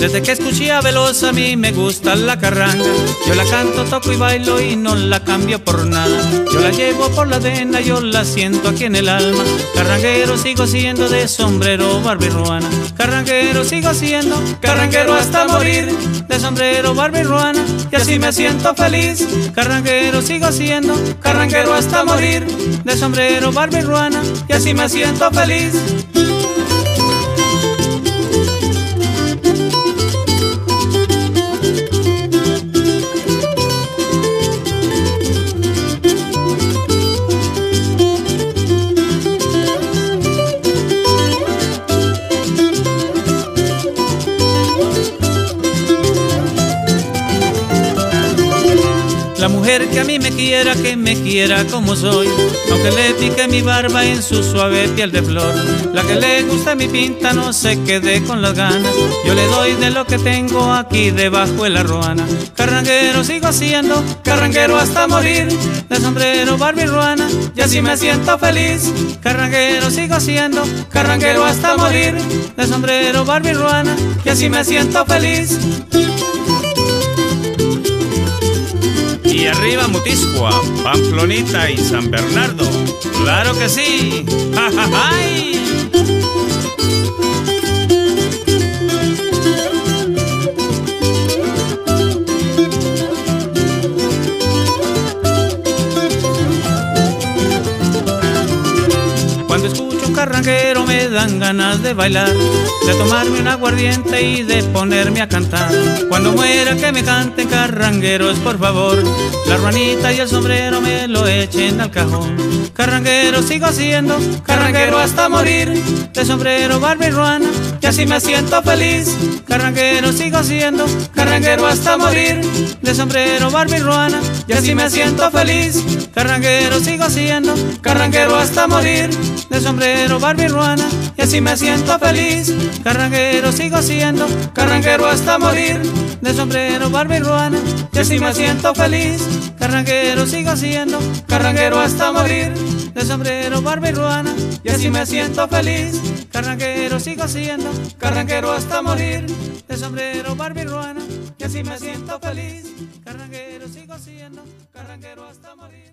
melodía veloz a mí me gusta la carranga. Yo la canto, toco y bailo y no la cambio por nada. Yo la llevo por la vena, yo la siento aquí en el alma. Carranguero sigo siendo de sombrero ruana. Carranguero sigo siendo, carranguero hasta morir. De sombrero ruana y así me siento feliz. Carranguero sigo siendo, carranguero hasta morir. De sombrero ruana y así me siento feliz. La mujer que a mí me quiera, que me quiera como soy, aunque le pique mi barba en su suave piel de flor. La que le gusta mi pinta no se quede con las ganas, yo le doy de lo que tengo aquí debajo de la ruana. Carranguero sigo siendo, carranguero hasta morir, de sombrero Barbie ruana, y así me siento feliz. Carranguero sigo siendo, carranguero hasta morir, de sombrero Barbie ruana, y así me siento feliz. Arriba Mutiscua, Pamplonita y San Bernardo. ¡Claro que sí! ¡Ja, ja, ja! Carranguero me dan ganas de bailar, de tomarme un aguardiente y de ponerme a cantar. Cuando muera que me canten carrangueros, por favor, la ruanita y el sombrero me lo echen al cajón. Carranguero sigo siendo, carranguero hasta morir, de sombrero barba y ruana, y así me siento feliz. Carranguero sigo siendo, carranguero hasta morir, de sombrero barba y ruana, y así me siento feliz. Carranguero sigo siendo, carranguero hasta morir, de sombrero barba y así me siento feliz. Carranguero sigo siendo, carranguero hasta morir, de sombrero barba y así me siento feliz. Carranguero sigo siendo, carranguero hasta morir, de sombrero barba y así me siento feliz. Carranguero sigo siendo, carranguero hasta morir, de sombrero barba y ruana, y así me siento feliz. Carranguero sigo siendo, carranguero hasta morir.